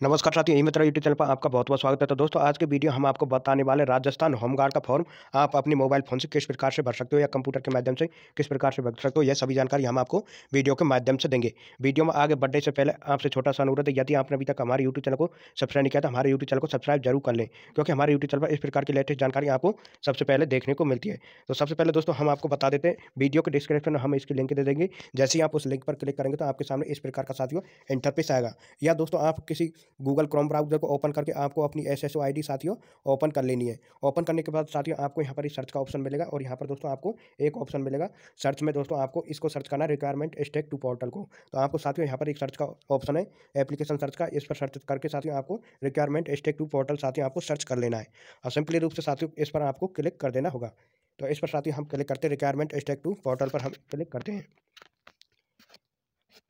नमस्कार साथियों ई मित्र YouTube channel पर आपका बहुत बहुत स्वागत है। तो दोस्तों, आज के वीडियो हम आपको बताने वाले राजस्थान होमगार्ड का फॉर्म। आप अपने मोबाइल फ़ोन से किस प्रकार से भर सकते हो या कंप्यूटर के माध्यम से किस प्रकार से भर सकते हो, यह सभी जानकारी हम आपको वीडियो के माध्यम से देंगे। वीडियो में आगे बढ़ने से पहले आपसे छोटा सा अनुरोध है, यदि आपने अभी तक हमारे यूट्यूब चैनल को सब्सक्राइब नहीं किया तो हमारे यूट्यूब चैनल को सब्सक्राइब ज़रूर कर लें, क्योंकि हमारे यूट्यूब चैनल पर इस प्रकार की लेटेस्ट जानकारी आपको सबसे पहले देखने को मिलती है। तो सबसे पहले दोस्तों, हम आपको बता देते हैं, वीडियो के डिस्क्रिप्शन में हम इसकी लिंक दे देंगे। जैसे ही आप उस लिंक पर क्लिक करेंगे तो आपके सामने इस प्रकार का साथियों इंटरफेस आएगा। या दोस्तों, आप किसी गूगल क्रोम ब्राउज़र को ओपन करके आपको अपनी एस एस साथियों ओपन कर लेनी है। ओपन करने के बाद साथियों आपको यहाँ पर सर्च का ऑप्शन मिलेगा और यहाँ पर दोस्तों आपको एक ऑप्शन मिलेगा सर्च में दोस्तों आपको इसको सर्च करना रिक्वायरमेंट स्टेक टू पोर्टल को। तो आपको साथियों यहाँ पर एक सर्च का ऑप्शन है, एप्लीकेशन सर्च का, इस पर सर्च करके साथियों आपको रिक्वायरमेंट स्टेक टू पोर्टल साथियों आपको सर्च कर लेना है। और सिंपली रूप से साथियों इस पर आपको क्लिक कर देना होगा। तो इस पर साथियों हम क्लिक करते हैं, रिक्वायरमेंट स्टेक टू पोर्टल पर हम क्लिक करते हैं।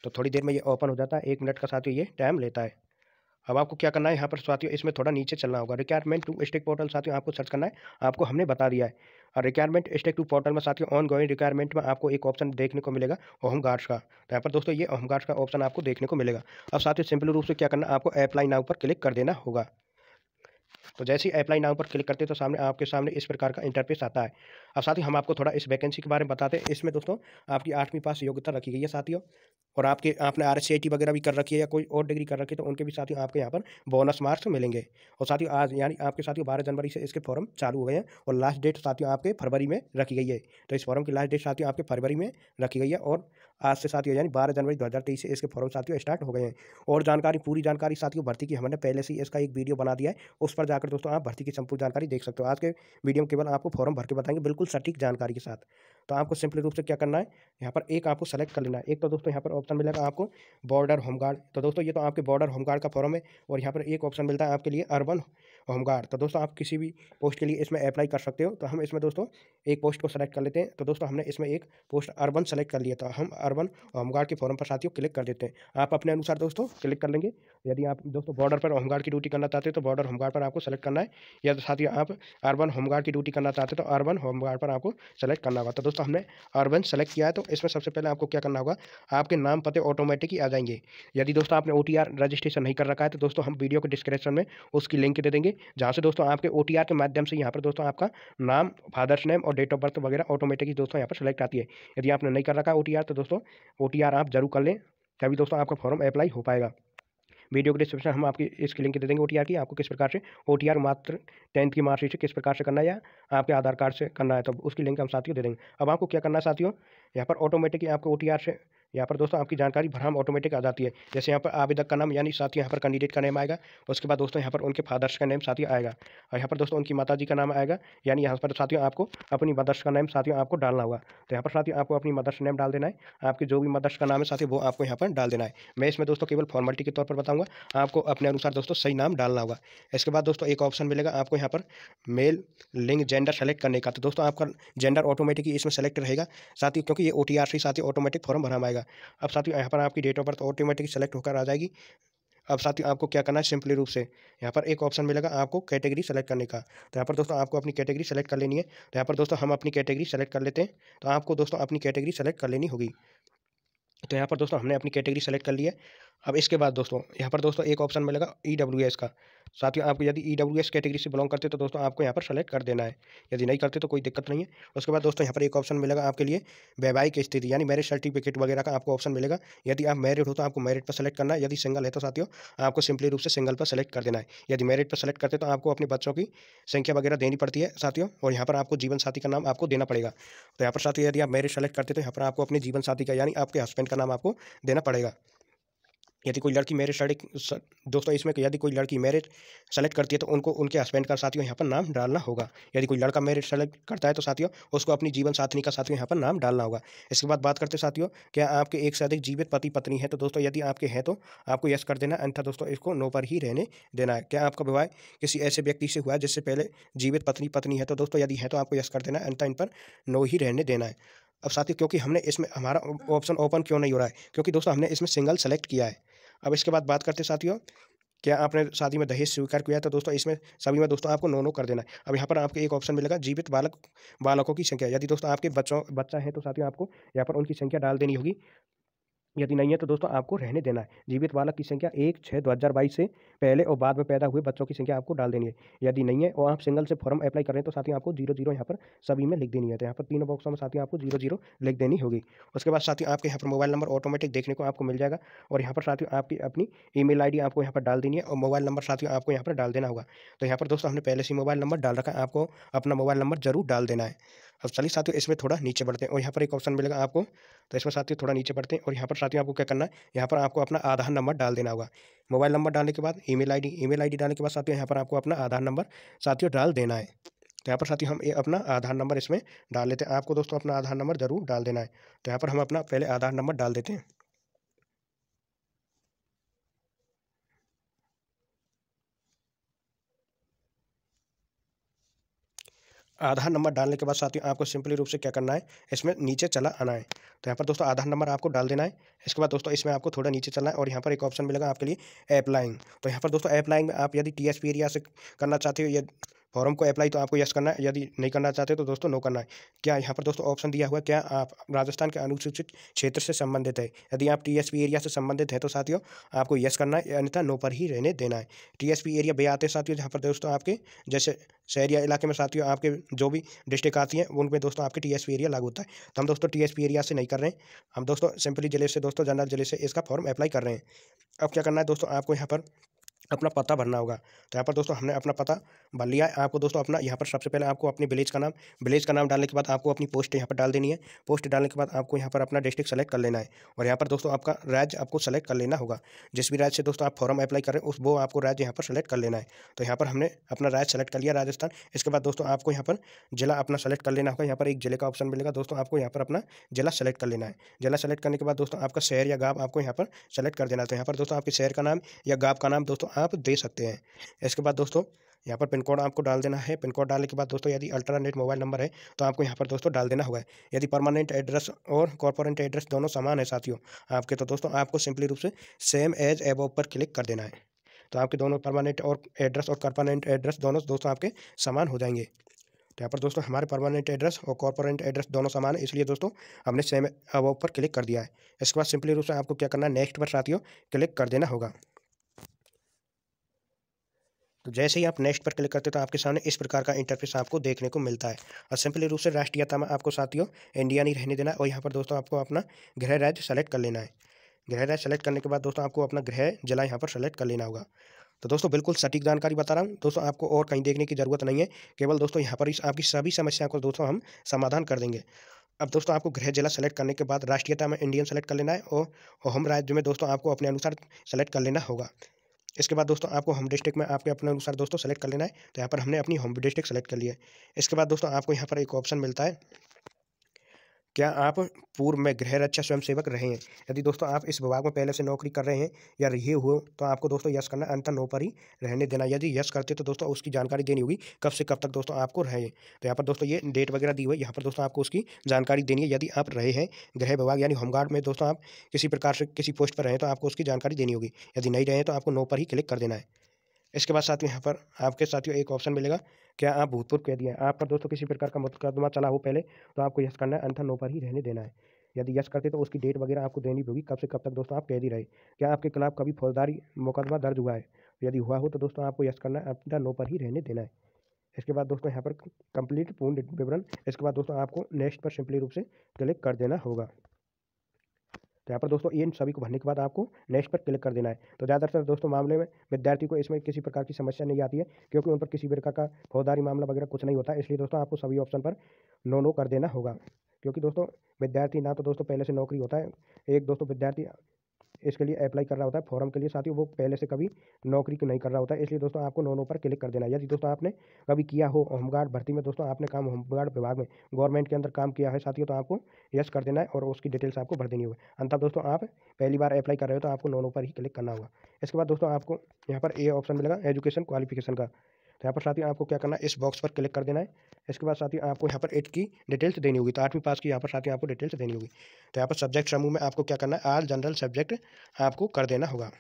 तो थोड़ी देर में ये ओपन हो जाता है, एक मिनट का साथियों ये टाइम लेता है। अब आपको क्या करना है? यहाँ पर साथियों, इसमें थोड़ा नीचे चलना होगा। रिक्वायरमेंट टू स्टेक पोर्टल साथियों, आपको सर्च करना है। आपको हमने बता दिया है। और रिक्वायरमेंट स्टेक टू पोर्टल में साथियों ऑन गोइंग रिक्वायरमेंट में आपको एक ऑप्शन देखने को मिलेगा होम गार्ड्स का। तो यहाँ पर दोस्तों, ये होम गार्ड्स का ऑप्शन आपको देखने को मिलेगा। अब साथियों सिंपल रूप से क्या करना आपको अप्लाई नाउ पर क्लिक कर देना होगा। तो जैसे ही अप्लाई नाउ पर क्लिक करते हैं तो सामने, आपके सामने इस प्रकार का इंटरफेस आता है। अब साथ ही हम आपको थोड़ा इस वैकेंसी के बारे में बताते हैं। इसमें दोस्तों, आपकी आठवीं पास योग्यता रखी गई है साथियों। और आपके, आपने आर वगैरह भी कर रखी है या कोई और डिग्री कर रखी है तो उनके भी साथियों आपके यहाँ पर बोनस मार्क्स मिलेंगे। और साथियों, आज यानी आपके साथियों, बारह जनवरी से इसके फॉर्म चालू हो गए हैं और लास्ट डेट साथियों आपके फरवरी में रखी गई है। तो इस फॉर्म की लास्ट डेट साथियों आपके फरवरी में रखी गई है और आज से साथियों, यानी बारह जनवरी दो हज़ार तेईस से इसके फॉर्म साथियों स्टार्ट हो गए हैं। और जानकारी, पूरी जानकारी साथियों भर्ती की हमने पहले से ही इसका एक वीडियो बना दिया है। उस पर जाकर दोस्तों आप भर्ती की संपूर्ण जानकारी देख सकते हो। आज के वीडियो में केवल आपको फॉर्म भर के बताएँगे, बिल्कुल सटीक जानकारी के साथ। तो आपको सिंपली रूप से क्या करना है, यहाँ पर एक आपको सेलेक्ट कर लेना है। एक तो दोस्तों यहाँ पर ऑप्शन मिलेगा आपको बॉर्डर होमगार्ड तो दोस्तों ये तो आपके बॉर्डर होमगार्ड का फॉर्म है और यहाँ पर एक ऑप्शन मिलता है आपके लिए अर्बन होमगार्ड तो दोस्तों, आप किसी भी पोस्ट के लिए इसमें अप्लाई कर सकते हो। तो हम इसमें दोस्तों, एक पोस्ट को सेलेक्ट कर लेते हैं। तो दोस्तों, हमने इसमें एक पोस्ट अर्बन सेलेक्ट कर लिया। था हम अर्बन होमगार्ड के फॉर्म पर साथियों क्लिक कर देते हैं। आप अपने अनुसार दोस्तों क्लिक कर लेंगे। यदि आप दोस्तों बॉर्डर पर होमगार्ड की ड्यूटी करना चाहते हैं तो बॉर्डर होमगार्ड पर आपको सेलेक्ट करना है। या तो साथियों आप अर्बन होमगार्ड की ड्यूटी करना चाहते हैं तो अर्बन होमगार्ड पर आपको सेलेक्ट करना होगा। तो दोस्तों, हमने अर्बन सेलेक्ट किया है। तो इसमें सबसे पहले आपको क्या करना होगा, आपके नाम पते ऑटोमेटिक ही आ जाएँगे। यदि दोस्तों आपने ओटीआर रजिस्ट्रेशन नहीं कर रखा है तो दोस्तों हम वीडियो के डिस्क्रिप्शन में उसकी लिंक दे देंगे। जहाँ से दोस्तों आपके ओटीआर के माध्यम से यहाँ पर दोस्तों आपका नाम फादर्स नेम और डेट ऑफ़ बर्थ वगैरह ऑटोमेटिकली दोस्तों यहाँ पर सेलेक्ट आती है। यदि आपने नहीं कर रखा ओ तो दोस्तों ओटीआर आप ज़रूर कर लें, तभी दोस्तों आपका फॉर्म अप्लाई हो पाएगा। वीडियो के डिस्क्रिप्शन हम आपकी इसकी लिंक दे देंगे ओ की, आपको किस प्रकार से ओटीआर मात्र टेंथ की मार्कशीट से किस प्रकार से करना है या आपके आधार कार्ड से करना है तो उसकी लिंक हम साथियों दे देंगे। अब आपको क्या करना है साथियों, यहाँ पर ऑटोमेटिकली आपको ओ से यहाँ पर दोस्तों आपकी जानकारी भराम ऑटोमेटिक आ जाती है। जैसे यहाँ पर आवेदक का नाम, यानी साथ ही यहाँ पर कैंडिडेट का नेम आएगा, उसके बाद दोस्तों यहाँ पर उनके फादर्स का नेम साथियों आएगा और यहाँ पर दोस्तों उनकी माता का नाम आएगा, यानी यहाँ पर साथियों आपको अपनी मदर्स का नेम साथियों आपको डालना होगा। तो यहाँ पर साथियों आपको अपनी मदर्स नेम डाल देना है, आपके जो भी मदर्स का नाम है साथियों वो आपको यहाँ पर डाल देना है। मैं इसमें दोस्तों केवल फॉर्मेलिटी के तौर पर बताऊँगा, आपको अपने अनुसार दोस्तों सही नाम डालना होगा। इसके बाद दोस्तों एक ऑप्शन मिलेगा आपको यहाँ पर मेल लिंग जेंडर सेलेक्ट करने का। तो दोस्तों आपका जेंडर ऑटोमेटिकली इसमें सेलेक्ट रहेगा साथ ही क्योंकि ये ओ टी आर सी साथ ही ऑटोमेटिक फॉर्म भरा आएगा। अब साथ ही यहाँ पर आपकी date of birth automatic select होकर आ जाएगी। अब साथ ही आपको क्या करना है? सिंपली रूप से यहाँ पर एक ऑप्शन मिलेगा आपको कैटेगरी सेलेक्ट करने का। तो यहाँ पर दोस्तों, आपको अपनी कैटेगरी सेलेक्ट कर लेनी है। तो यहाँ पर दोस्तों, हम अपनी कैटेगरी सेलेक्ट कर लेते हैं। तो आपको दोस्तों, अपनी कैटेगरी सेलेक्ट कर लेनी होगी। तो यहाँ पर दोस्तों, हमने अपनी कैटेगरी सेलेक्ट कर लिया अब इसके बाद दोस्तों, यहाँ पर दोस्तों, एक ऑप्शन मिलेगा ई डब्ल्यू एस का। साथ ही आपको यदि ई डब्ल्यू एस कैटेगरी से बिलोंग करते तो दोस्तों आपको यहाँ पर सेलेक्ट कर देना है। यदि नहीं करते तो कोई दिक्कत नहीं है। उसके बाद दोस्तों यहाँ पर एक ऑप्शन मिलेगा आपके लिए वैवाहिक स्थिति, यानी मैरिज सर्टिफिकेट वगैरह का आपको ऑप्शन मिलेगा। यदि आप मैरिड हो तो आपको मैरिड पर सेलेक्ट करना है। यदि सिंगल है तो साथियों, आपको सिंपली रूप से सिंगल पर सेलेक्ट कर देना है। यदि मैरिड पर सेलेक्ट करते तो आपको अपने बच्चों की संख्या वगैरह देनी पड़ती है, साथियों, और यहाँ पर आपको जीवन साथी का नाम आपको देना पड़ेगा। तो यहाँ पर साथियों, यदि आप मैरिज सेलेक्ट करते तो यहाँ पर आपको अपने जीवन साथी का, यानी आपके हस्बैंड का नाम आपको देना पड़ेगा। यदि कोई लड़की मैरिज सेलेक्ट दोस्तों, इसमें यदि कोई लड़की मैरिज सेलेक्ट करती है तो उनको, उनके हस्बैंड का साथियों यहाँ पर नाम डालना होगा। यदि कोई लड़का मैरिज सेलेक्ट करता है तो साथियों, उसको अपनी जीवन साथी का साथियों यहाँ पर नाम डालना होगा। इसके बाद बात करते साथियों, क्या आपके एक से अधिक जीवित पति, पत्नी है? तो दोस्तों, यदि आपके हैं तो आपको यस कर देना। अन्यथा, दोस्तों, इसको नो पर ही रहने देना है। क्या आपका विवाह किसी ऐसे व्यक्ति से हुआ है, जिससे पहले जीवित पत्नी पत्नी है? तो दोस्तों, यदि है तो आपको यस कर देना। अन्यथा, इन पर नो ही रहने देना है। अब साथियों, क्योंकि हमने इसमें, हमारा ऑप्शन ओपन क्यों नहीं हो रहा है? क्योंकि दोस्तों, हमने इसमें सिंगल सेलेक्ट किया है। अब इसके बाद बात करते साथियों, क्या आपने शादी में दहेज स्वीकार किया तो दोस्तों, इसमें सभी में दोस्तों आपको नो नो कर देना है। अब यहाँ पर आपको एक ऑप्शन मिलेगा, जीवित बालक, बालकों की संख्या। यदि दोस्तों आपके बच्चों, बच्चा है तो साथियों आपको यहाँ पर उनकी संख्या डाल देनी होगी। यदि नहीं है तो दोस्तों आपको रहने देना है। जीवित बालक की संख्या एक छः दो हज़ार बाईस से पहले और बाद में पैदा हुए बच्चों की संख्या आपको डाल देनी है। यदि नहीं है और आप सिंगल से फॉर्म अप्लाई कर रहे हैं तो साथ ही आपको ज़ीरो ज़ीरो यहाँ पर सभी में लिख देनी है। तो यहाँ पर तीनों बॉक्सों में साथ आपको ज़ीरो ज़ीरो लिख देनी होगी। उसके बाद साथ आपके यहाँ पर मोबाइल नंबर ऑटोमेटिक देखने को आपको मिल जाएगा और यहाँ पर साथ आपकी अपनी ई मेल आपको यहाँ पर डाल देनी है और मोबाइल नंबर साथ आपको यहाँ पर डाल देना होगा। तो यहाँ पर दोस्तों हमने पहले से मोबाइल नंबर डाल रखा है। आपको अपना मोबाइल नंबर ज़रूर डाल देना है। अब चलिए साथियों इसमें थोड़ा नीचे बढ़ते हैं और यहाँ पर एक ऑप्शन मिलेगा आपको। तो इसमें साथियों थोड़ा नीचे बढ़ते हैं और यहाँ पर साथियों आपको क्या करना है? यहाँ पर आपको अपना आधार नंबर डाल देना होगा। मोबाइल नंबर डालने के बाद ईमेल आईडी ईमेल आईडी डालने के बाद साथियों यहाँ पर आपको अपना आधार नंबर साथियों डाल देना है। तो यहाँ पर साथियों हम ये अपना आधार नंबर इसमें डाल लेते हैं। आपको दोस्तों अपना आधार नंबर ज़रूर डाल देना है। तो यहाँ पर हम अपना पहले आधार नंबर डाल देते हैं। आधार नंबर डालने के बाद साथियों, आपको सिंपली रूप से क्या करना है, इसमें नीचे चला आना है। तो यहाँ पर दोस्तों, आधार नंबर आपको डाल देना है। इसके बाद दोस्तों, इसमें आपको थोड़ा नीचे चलना है और यहाँ पर एक ऑप्शन मिलेगा आपके लिए अप्लाइंग तो यहाँ पर दोस्तों अप्लाइंग में आप यदि टी एस पी एरिया से करना चाहते हो, या फॉर्म को अप्लाई तो आपको यस करना है, यदि नहीं करना चाहते तो दोस्तों, नो करना है। क्या यहाँ पर दोस्तों ऑप्शन दिया हुआ है? क्या आप राजस्थान के अनुसूचित क्षेत्र से संबंधित है? यदि आप टीएसपी एरिया से संबंधित है तो साथियों, आपको यस करना है, अन्यथा नो पर ही रहने देना है। टीएसपी एरिया बे आते हैं साथियों, जहाँ पर दोस्तों आपके, जैसे शहरिया इलाके में साथियों, आपके जो भी डिस्ट्रिक्ट आती हैं उनमें दोस्तों आपके टीएसपी एरिया लागू होता है। तो हम दोस्तों टीएसपी एरिया से नहीं कर रहे हैं। हम दोस्तों, सिंपली ज़िले से दोस्तों जनरल ज़िले से इसका फॉर्म अप्लाई कर रहे हैं। अब क्या करना है दोस्तों, आपको यहाँ पर अपना पता भरना होगा तो यहाँ पर दोस्तों हमने अपना पता भर लिया है आपको दोस्तों अपना यहाँ पर सबसे पहले आपको अपने विलेज का नाम विलेज का नाम डालने के बाद आपको अपनी पोस्ट यहाँ पर डाल देनी है पोस्ट डालने के बाद आपको यहाँ पर अपना डिस्ट्रिक्ट सेलेक्ट कर लेना है और यहाँ पर दोस्तों आपका राज्य आपको सेलेक्ट कर लेना होगा जिस भी राज्य से दोस्तों आप फॉर्म अप्लाई करें उस वो आपको राज्य यहाँ पर सेलेक्ट कर लेना है तो यहाँ पर हमने अपना राज्य सेलेक्ट कर लिया राजस्थान इसके बाद दोस्तों आपको यहाँ पर जिला अपना सेलेक्ट कर लेना होगा यहाँ पर एक ज़िले का ऑप्शन मिलेगा दोस्तों आपको यहाँ पर अपना जिला सेलेक्ट कर लेना है जिला सेलेक्ट करने के बाद दोस्तों आपका शहर या गाँव आपको यहाँ पर सेलेक्ट कर देना है तो यहाँ पर दोस्तों आपके शहर का नाम या गाँव का नाम दोस्तों आप दे सकते हैं। इसके बाद दोस्तों, यहाँ पर पिन कोड आपको डाल देना है। पिन कोड डालने के बाद दोस्तों, यदि अल्टरनेट मोबाइल नंबर है तो आपको यहाँ पर दोस्तों डाल देना होगा। यदि परमानेंट एड्रेस और कॉर्पोरेट एड्रेस दोनों समान है साथियों, आपके तो दोस्तों आपको सिंपली रूप से सेम एज एब पर क्लिक कर देना है। तो आपके दोनों परमानेंट और एड्रेस और परमानेंट एड्रेस दोनों दोस्तों आपके समान हो जाएँगे। तो यहाँ पर दोस्तों, हमारे परमानेंट एड्रेस और कॉर्पोरेट एड्रेस दोनों समान है, इसलिए दोस्तों, हमने सेम अब पर क्लिक कर दिया है। इसके बाद सिंपली रूप से आपको क्या करना है नेक्स्ट पर साथियों क्लिक कर देना होगा। तो जैसे ही आप नेक्स्ट पर क्लिक करते हैं तो आपके सामने इस प्रकार का इंटरफेस आपको देखने को मिलता है। और सिंपली रूप से राष्ट्रीयता में आपको साथियों इंडिया नहीं रहने देना और यहाँ पर दोस्तों आपको अपना गृह राज्य सेलेक्ट कर लेना है। गृह राज्य सेलेक्ट करने के बाद दोस्तों आपको अपना गृह जिला यहाँ पर सेलेक्ट कर लेना होगा। तो दोस्तों बिल्कुल सटीक जानकारी बता रहा हूँ। दोस्तों आपको और कहीं देखने की ज़रूरत नहीं है। केवल दोस्तों यहाँ पर इस आपकी सभी समस्याओं को दोस्तों हम समाधान कर देंगे। अब दोस्तों आपको गृह जिला सेलेक्ट करने के बाद राष्ट्रीयता में इंडियन सेलेक्ट कर लेना है और होम राज्य में दोस्तों आपको अपने अनुसार सेलेक्ट कर लेना होगा। इसके बाद दोस्तों, आपको होम डिस्ट्रिक्ट में आपके अपने अनुसार दोस्तों सेलेक्ट कर लेना है। तो यहाँ पर हमने अपनी होम डिस्ट्रिक्ट सेलेक्ट कर लिया है। इसके बाद दोस्तों, आपको यहाँ पर एक ऑप्शन मिलता है। क्या आप पूर्व में गृह रक्षा स्वयंसेवक रहे हैं? यदि दोस्तों आप इस विभाग में पहले से नौकरी कर रहे हैं या रहे हो तो आपको दोस्तों यश करना अंतर नो पर ही रहने देना। यदि यश करते तो दोस्तों उसकी जानकारी देनी होगी, कब से कब तक दोस्तों आपको रहे तो यहाँ पर दोस्तों ये डेट वगैरह दी हुई यहाँ पर दोस्तों आपको उसकी जानकारी देनी है। यदि आप रहे हैं गृह विभाग यानी होमगार्ड में, दोस्तों आप किसी प्रकार से किसी पोस्ट पर रहें तो आपको उसकी जानकारी देनी होगी। यदि नहीं रहे तो आपको नो पर ही क्लिक कर देना है। इसके बाद साथियों, यहाँ पर आपके साथियों एक ऑप्शन मिलेगा। क्या आप भूतपूर्व कह दिया आप पर दोस्तों किसी प्रकार का मुकदमा चला हो पहले तो आपको यस करना है, अन्यथा नो पर ही रहने देना है। यदि यस करते तो उसकी डेट वगैरह आपको देनी होगी, कब से कब तक दोस्तों आप कैदी रहे। क्या आपके खिलाफ कभी फौजदारी मुकदमा दर्ज हुआ है? यदि हुआ हो तो दोस्तों आपको यस करना है अपना नो पर ही रहने देना है। इसके बाद दोस्तों यहाँ पर कंप्लीट पूर्ण विवरण, इसके बाद दोस्तों आपको नेक्स्ट पर सिंपली रूप से क्लिक कर देना होगा। तो यहाँ पर दोस्तों इन सभी को भरने के बाद आपको नेक्स्ट पर क्लिक कर देना है। तो ज़्यादातर दोस्तों मामले में विद्यार्थी को इसमें किसी प्रकार की समस्या नहीं आती है, क्योंकि उन पर किसी प्रकार का फौजदारी मामला वगैरह कुछ नहीं होता, इसलिए दोस्तों आपको सभी ऑप्शन पर नो नो कर देना होगा। क्योंकि दोस्तों विद्यार्थी ना तो दोस्तों पहले से नौकरी होता है, एक दोस्तों विद्यार्थी इसके लिए अप्लाई कर रहा होता है फॉर्म के लिए। साथ ही वो पहले से कभी नौकरी नहीं कर रहा होता है, इसलिए दोस्तों आपको नो नो पर क्लिक कर देना है। यदि दोस्तों आपने कभी किया हो होमगार्ड भर्ती में, दोस्तों आपने काम होमगार्ड विभाग में गवर्नमेंट के अंदर काम किया है साथियों तो आपको यस कर देना है और उसकी डिटेल्स आपको भर देनी होगी। अंत दोस्तों, आप पहली बार अप्लाई कर रहे हो तो आपको नो नो पर ही क्लिक करना होगा। इसके बाद दोस्तों, आपको यहाँ पर ए ऑप्शन मिलेगा एजुकेशन क्वालिफिकेशन का। तो यहाँ पर साथ ही आपको क्या करना है इस बॉक्स पर क्लिक कर देना है इसके बाद साथ ही आपको यहाँ पर एट की डिटेल्स देनी होगी तो आठवीं पास की यहाँ पर साथ ही आपको डिटेल्स देनी होगी तो यहाँ पर सब्जेक्ट समूह में आपको क्या करना है आल जनरल सब्जेक्ट आपको कर देना होगा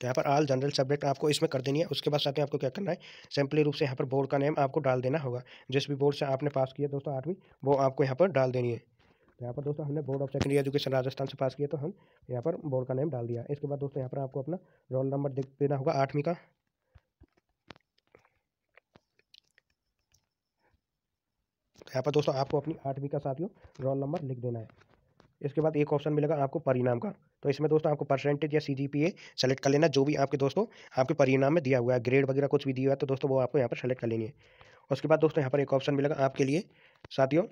तो यहाँ पर आल जनरल सब्जेक्ट आपको इसमें कर देनी है उसके बाद साथ ही आपको क्या करना है सिंपली रूप से यहाँ पर बोर्ड का नेम आपको डाल देना होगा जिस भी बोर्ड से आपने पास किया दोस्तों आठवीं वो आपको यहाँ पर डाल देनी है तो यहाँ पर दोस्तों हमने board of secondary education Rajasthan से पास किया तो हम यहाँ पर बोर्ड का नेम डाल दिया इसके बाद दोस्तों यहाँ पर आपको अपना रोल नंबर देख देना होगा आठवीं का यहाँ पर दोस्तों आपको अपनी आठवीं का साथियों रोल नंबर लिख देना है। इसके बाद एक ऑप्शन मिलेगा आपको परिणाम का। तो इसमें दोस्तों आपको परसेंटेज या सी जी पी ए सेलेक्ट कर लेना, जो भी आपके दोस्तों आपके परिणाम में दिया हुआ है। ग्रेड वगैरह कुछ भी दिया हुआ है तो दोस्तों वो आपको यहाँ पर सेलेक्ट कर है। उसके बाद दोस्तों यहाँ पर एक ऑप्शन मिलेगा आपके लिए। साथियों,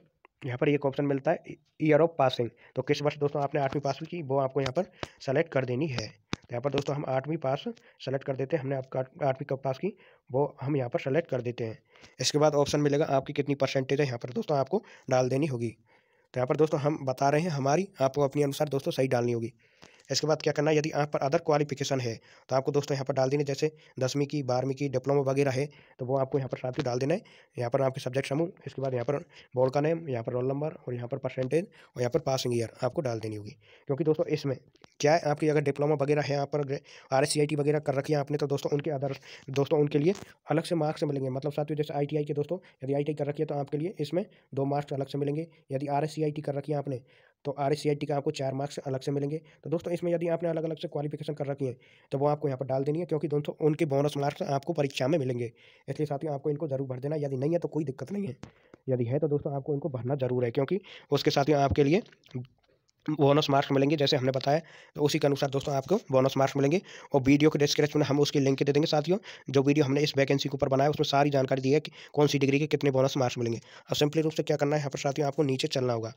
यहाँ पर एक ऑप्शन मिलता है ईयर ऑफ़ पासिंग तो किस वर्ष दोस्तों आपने आठवीं पास की, वो आपको यहाँ पर सेलेक्ट कर देनी है। यहाँ पर दोस्तों हम आठवीं पास सेलेक्ट कर देते हैं हमने आपका आठवीं कब पास की वो हम यहाँ पर सेलेक्ट कर देते हैं इसके बाद ऑप्शन मिलेगा आपकी कितनी परसेंटेज है यहाँ पर दोस्तों आपको डाल देनी होगी तो यहाँ पर दोस्तों हम बता रहे हैं हमारी आपको अपने अनुसार दोस्तों सही डालनी होगी इसके बाद क्या करना है यदि आप पर अदर क्वालिफिकेशन है तो आपको दोस्तों यहाँ पर डाल देने जैसे दसवीं की बारहवीं की डिप्लोमा वगैरह है तो वो आपको यहाँ पर साथ ही डाल देना है यहाँ पर आपके सब्जेक्ट समूह इसके बाद यहाँ पर बोर्ड का नेम यहाँ पर रोल नंबर और यहाँ पर परसेंटेज और यहाँ पर पासिंग ईयर आपको डाल देनी होगी क्योंकि दोस्तों इसमें क्या है? आपकी अगर डिप्लोमा वगैरह है यहाँ पर आर एस वगैरह कर रखी है आपने तो दोस्तों उनके अदर दोस्तों उनके लिए अलग से मार्क्स मिलेंगे। मतलब साथियों, जैसे आई टी आई के दोस्तों, यदि आई टी कर रखी है तो आपके लिए इसमें दो मार्क्स अलग से मिलेंगे। यदि R S C I T कर रखी है आपने तो आर एस का आपको चार मार्क्स अलग से मिलेंगे। तो दोस्तों, इसमें यदि आपने अलग अलग से क्वालिफिकेशन कर रखी है तो वो आपको यहाँ पर डाल देनी है, क्योंकि दोस्तों, उनके बोनस मार्क्स आपको परीक्षा में मिलेंगे। इसलिए साथियों, आपको इनको ज़रूर भर देना, यदि नहीं है तो कोई दिक्कत नहीं है। यदि है तो दोस्तों, आपको इनको भरना ज़रूर है, क्योंकि उसके साथ ही आपके लिए बोनस मार्क्स मिलेंगे, जैसे हमने बताया तो उसी के अनुसार दोस्तों आपको बोनस मार्क्स मिलेंगे। और वीडियो के डिस्क्रिप्शन में हम उसकी लिंक दे देंगे साथियों। जो वीडियो हमने इस वैकेंसी के ऊपर बनाया, उसमें सारी जानकारी दी है कि कौन सी डिग्री के कितने बोनस मार्क्स मिलेंगे। अब सिंपली रूप से क्या करना है, यहाँ पर साथियों आपको नीचे चलना होगा।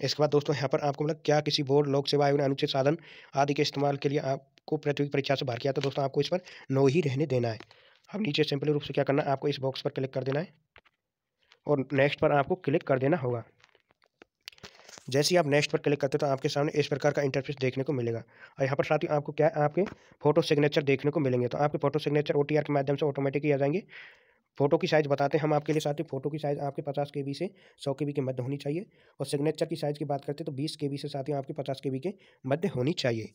इसके बाद दोस्तों यहाँ पर आपको मतलब क्या किसी बोर्ड लोक सेवा आयोग ने अनुचित साधन आदि के इस्तेमाल के लिए आपको प्रतियोगी परीक्षा से बाहर किया तो दोस्तों आपको इस पर नो ही रहने देना है। अब नीचे सिंपली रूप से क्या करना है, आपको इस बॉक्स पर क्लिक कर देना है। और नेक्स्ट पर आपको क्लिक कर देना होगा। जैसे ही आप नेक्स्ट पर क्लिक करते हो तो आपके सामने इस प्रकार का इंटरफेस देखने को मिलेगा। और यहाँ पर साथ ही आपको क्या, आपके फ़ोटो सिग्नेचर देखने को मिलेंगे। तो आपके फ़ोटो सिग्नेचर ओटीआर के माध्यम से ऑटोमेटिक आ जाएँगे। फ़ोटो की साइज़ बताते हैं हम आपके लिए साथ ही। फ़ोटो की साइज़ आपके पचास के से सौ के के मध्य होनी चाहिए। और सिग्नेचर की साइज़ की बात करते हैं तो बीस के से साथ ही आपके पचास के के मध्य होनी चाहिए।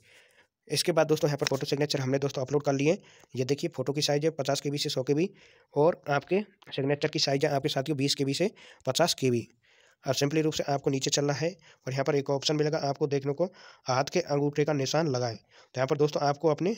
इसके बाद दोस्तों यहाँ पर फ़ोटो सिग्नेचर हमने दोस्तों अपलोड कर लिए ये देखिए फ़ोटो की साइज़ है पचास के से सौ के और आपके सिग्नेचर की साइज़ है आपके साथियों बीस के से पचास के और सिंपली रूप से आपको नीचे चलना है और यहाँ पर एक ऑप्शन मिलेगा आपको देखने को, हाथ के अंगूठे का निशान लगाएँ। तो यहाँ पर दोस्तों आपको अपने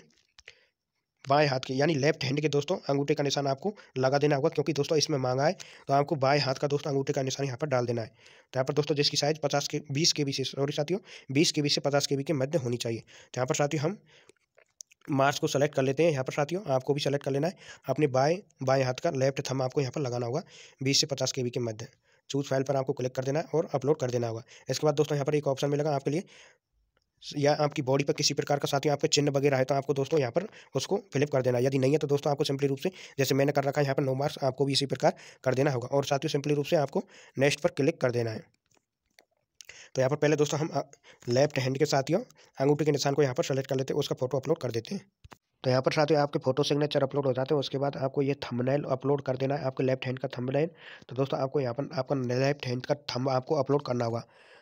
बाएँ हाथ के, यानी लेफ़्ट हैंड के दोस्तों अंगूठे का निशान आपको लगा देना होगा क्योंकि दोस्तों इसमें मांगा है तो आपको बाएँ हाथ का दोस्तों अंगूठे का निशान यहाँ पर डाल देना है। तो यहाँ पर दोस्तों जिसकी साइज़ पचास के, बीस के बी से सॉरी साथियों, बीस के बी से पचास के बी के मध्य होनी चाहिए। तो यहाँ पर साथियों हम मार्क्स को सेलेक्ट कर लेते हैं। यहाँ पर साथियों आपको भी सेलेक्ट कर लेना है। अपने बाएँ बाएँ हाथ का लेफ़्ट थम आपको यहाँ पर लगाना होगा, बीस से पचास के बी के मध्य। चूज़ फ़ाइल पर आपको क्लिक कर देना है और अपलोड कर देना होगा। इसके बाद दोस्तों, यहाँ पर एक ऑप्शन मिलेगा आपके लिए। या आपकी बॉडी पर किसी प्रकार का साथियों आपके चिन्ह वगैरह है तो आपको दोस्तों यहाँ पर उसको फिलिप कर देना यदि नहीं है तो दोस्तों, आपको सिंपली रूप से, जैसे मैंने कर रखा है, यहाँ पर नो मार्क्स आपको भी इसी प्रकार कर देना होगा। और साथियों सिंपली रूप से आपको नेक्स्ट पर क्लिक कर देना है। तो यहाँ पर पहले दोस्तों, हम लेफ़्ट हैंड के साथियों, अंगूठे के निशान को यहाँ पर सेलेक्ट कर लेते हैं, उसका फ़ोटो अपलोड कर देते हैं। तो यहाँ पर साथियों, आपके फ़ोटो सिग्नेचर अपलोड हो जाते हैं, उसके बाद आपको ये थंबनेल अपलोड कर देना है, आपके लेफ़्ट हैंड का थंबनेल तो दोस्तों, आपको यहाँ पर, आपका लेफ़्ट हैंड का थंब आपको अपलोड करना होगा।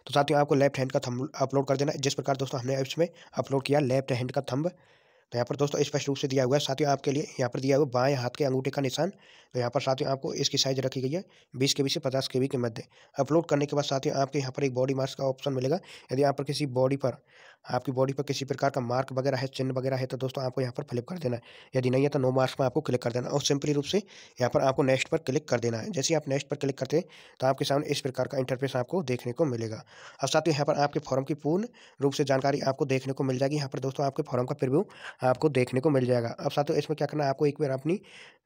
तो साथियों, आपको लेफ़्ट हैंड का थंब अपलोड कर देना है, जिस प्रकार दोस्तों हमने इसमें अपलोड किया लेफ़्ट हैंड का थंब तो यहाँ पर दोस्तों स्पष्ट रूप से दिया हुआ है। साथियों, आपके लिए यहाँ पर दिया हुआ बाएँ हाथ के अंगूठे का निशान। तो यहाँ पर साथियों आपको इसकी साइज़ रखी गई है, बीस के बी से पचास के बी के मध्य। अपलोड करने के बाद साथियों आपके यहाँ पर एक बॉडी मार्क्स का ऑप्शन मिलेगा। यदि यहाँ पर किसी बॉडी पर, आपकी बॉडी पर किसी प्रकार का मार्क वगैरह है, चिन्ह वगैरह है तो दोस्तों आपको यहाँ पर फ्लिप कर देना है। यदि नहीं है तो नो मार्क्स में आपको क्लिक कर देना और सिंपली रूप से यहाँ पर आपको नेक्स्ट पर क्लिक कर देना है। जैसे आप नेक्स्ट पर क्लिक करते हैं तो आपके सामने इस प्रकार का इंटरफेस आपको देखने को मिलेगा। अब साथ ही यहाँ पर आपके फॉर्म की पूर्ण रूप से जानकारी आपको देखने को मिल जाएगी। यहाँ पर दोस्तों आपके फॉर्म का प्रिव्यू आपको देखने को मिल जाएगा। अब साथियों इसमें क्या करना है, आपको एक बार अपनी,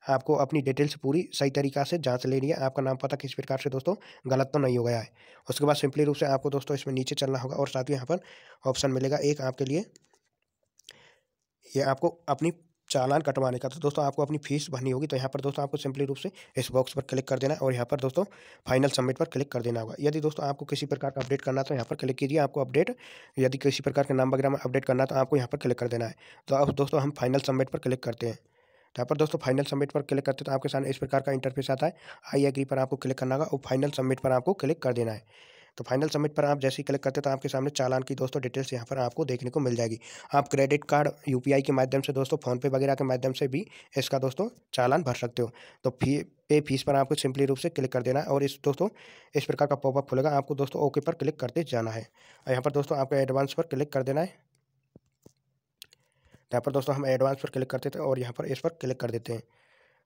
आपको अपनी डिटेल्स पूरी सही तरीका से जाँच लेनी है। आपका नाम पता किस प्रकार से दोस्तों गलत तो नहीं हो गया है। उसके बाद सिंपली रूप से आपको दोस्तों इसमें नीचे चलना होगा और साथ ही यहाँ पर ऑप्शन मिलेगा एक आपके लिए। ये आपको अपनी चालान कटवाने का। तो दोस्तों आपको अपनी फ़ीस भरनी होगी। तो यहाँ पर दोस्तों आपको सिंपली रूप से इस बॉक्स पर क्लिक कर देना है और यहाँ पर दोस्तों फाइनल सबमिट पर क्लिक कर देना होगा। यदि दोस्तों आपको किसी प्रकार का अपडेट करना तो यहाँ पर क्लिक कीजिए। आपको अपडेट यदि किसी प्रकार के नाम वगैरह में अपडेट करना तो आपको यहाँ पर क्लिक कर देना है। तो अब दोस्तों हम फाइनल सबमिट पर क्लिक करते हैं। यहाँ पर दोस्तों फाइनल सबमिट पर क्लिक करते हैं तो आपके सामने इस प्रकार का इंटरफेस आता है। आई एग्री पर आपको क्लिक करना होगा और फाइनल सबमिट पर आपको क्लिक कर देना है। तो फाइनल सबमिट पर आप जैसे ही क्लिक करते तो आपके सामने चालान की दोस्तों डिटेल्स यहाँ पर आपको देखने को मिल जाएगी। आप क्रेडिट कार्ड यूपीआई के माध्यम से दोस्तों फ़ोनपे वगैरह के माध्यम से भी इसका दोस्तों चालान भर सकते हो। तो फ़ी, पे फ़ीस पर आपको सिंपली रूप से क्लिक कर देना है और इस दोस्तों, इस प्रकार का पॉपअप खुलेगा। आपको दोस्तों ओके पर क्लिक करते जाना है। यहाँ पर दोस्तों आपको एडवांस पर क्लिक कर देना है। यहाँ पर दोस्तों हम एडवांस पर क्लिक करते थे और यहाँ पर इस पर क्लिक कर देते हैं।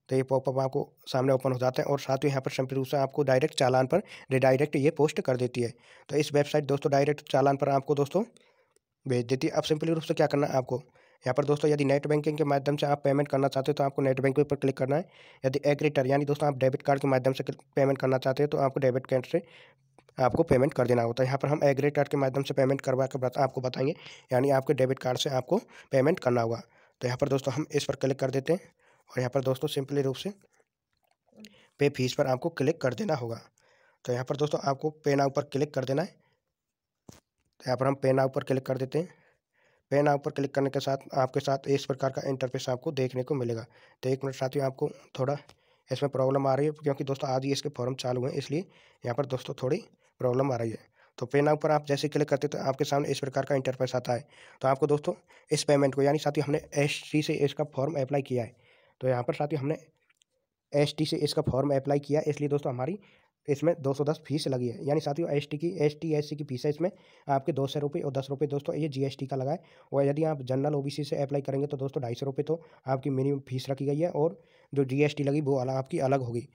तो ये पॉपअप आपको सामने ओपन हो जाता है और साथ ही यहाँ पर सिंपल रूप से आपको डायरेक्ट चालान पर रिडायरेक्ट ये पोस्ट कर देती है। तो इस वेबसाइट दोस्तों डायरेक्ट चालान पर आपको दोस्तों भेज देती है। अब सिंपली रूप से क्या करना है आपको? यहाँ पर दोस्तों यदि नेट बैंकिंग के माध्यम से आप पेमेंट करना चाहते हो तो आपको नेट बैंकिंग पर क्लिक करना है। यदि एग्रेटर यानी दोस्तों आप डेबिट कार्ड के माध्यम से पेमेंट करना चाहते हैं तो आपको डेबिट कार्ड से आपको पेमेंट कर देना होता है। यहाँ पर हम एग्रेट कार्ड के माध्यम से पेमेंट करवा कर आपको बताएँगे, यानी आपके डेबिट कार्ड से आपको पेमेंट करना होगा। तो यहाँ पर दोस्तों हम इस पर क्लिक कर देते हैं और यहाँ पर दोस्तों सिंपली रूप से पे फ़ीस पर आपको क्लिक कर देना होगा। तो यहाँ पर दोस्तों आपको पे नाउ पर क्लिक कर देना है। तो यहाँ पर हम पे नाउ पर क्लिक कर देते हैं। पे नाउ पर क्लिक करने के साथ, आपके साथ इस प्रकार का इंटरफेस आपको देखने को मिलेगा। तो एक मिनट साथ ही आपको थोड़ा इसमें प्रॉब्लम आ रही है, क्योंकि दोस्तों आज ही इसके फॉर्म चालू हैं, इसलिए यहाँ पर दोस्तों थोड़ी प्रॉब्लम आ रही है। तो पे नाउ पर आप जैसे क्लिक करते तो आपके सामने इस प्रकार का इंटरफेस आता है। तो आपको दोस्तों, इस पेमेंट को, यानी साथ हमने एस टी से इसका फॉर्म अप्लाई किया है। तो यहाँ पर साथ हमने एस टी से इसका फॉर्म अप्लाई किया, इसलिए दोस्तों हमारी इसमें दो सौ दस फ़ीस लगी है। यानी साथियों एस टी की एस टी एस सी की फ़ीस है इसमें आपके दो सौ रुपये और दस रुपये दोस्तों, ये जी एस टी का लगा है और यदि आप जनरल ओ बी सी से अप्लाई करेंगे तो दोस्तों ढाई सौ रुपये तो आपकी मिनिमम फ़ीस रखी गई है और जो जी एस टी लगी वो अलग आपकी अलग होगी।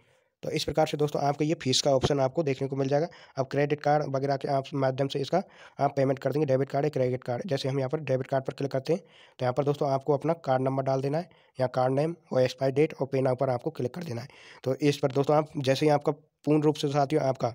तो इस प्रकार से दोस्तों आपको ये फ़ीस का ऑप्शन आपको देखने को मिल जाएगा। अब क्रेडिट कार्ड वगैरह के आप माध्यम से इसका आप पेमेंट कर देंगे डेबिट कार्ड या क्रेडिट कार्ड जैसे हम यहाँ पर डेबिट कार्ड पर क्लिक करते हैं तो यहाँ पर दोस्तों आपको अपना कार्ड नंबर डाल देना है, या कार्ड नेम और एक्सपायरी डेट और पे नाउ पर आपको क्लिक कर देना है। तो इस पर दोस्तों आप, जैसे ही आपका पूर्ण रूप से साथियों आपका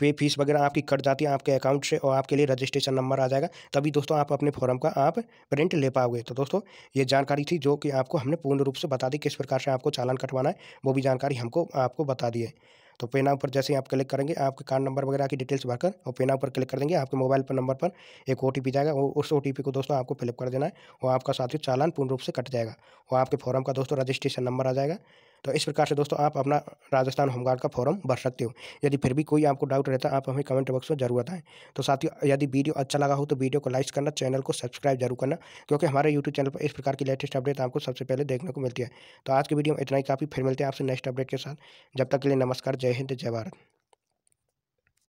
पे फ़ीस वगैरह आपकी कट जाती है आपके अकाउंट से और आपके लिए रजिस्ट्रेशन नंबर आ जाएगा, तभी दोस्तों आप अपने फॉर्म का आप प्रिंट ले पाओगे। तो दोस्तों, ये जानकारी थी जो कि आपको हमने पूर्ण रूप से बता दी किस प्रकार से आपको चालान कटवाना है, वो भी जानकारी हमको आपको बता दी है। तो पेना ऊपर जैसे ही आप क्लिक करेंगे, आपके कार्ड नंबर वगैरह की डिटेल्स भरकर और पेना ऊपर क्लिक कर देंगे, आपके मोबाइल पर नंबर पर एक ओटीपी जाएगा और उस ओटीपी को दोस्तों आपको फिलअप कर देना है और आपका साथ ही चालान पूर्ण रूप से कट जाएगा। और आपके फॉर्म का दोस्तों रजिस्ट्रेशन नंबर आ जाएगा तो इस प्रकार से दोस्तों आप अपना राजस्थान होमगार्ड का फॉर्म भर सकते हो। यदि फिर भी कोई आपको डाउट रहता है, आप हमें कमेंट बॉक्स में ज़रूर बताएँ। तो साथियों, यदि वीडियो अच्छा लगा हो तो वीडियो को लाइक करना चैनल को सब्सक्राइब ज़रूर करना, क्योंकि हमारे यूट्यूब चैनल पर इस प्रकार की लेटेस्ट अपडेट आपको सबसे पहले देखने को मिलती है। तो आज की वीडियो में इतना ही, काफ़ी फिर मिलते हैं आपसे नेक्स्ट अपडेट के साथ। जब तक के लिए नमस्कार, जय हिंद, जय भारत।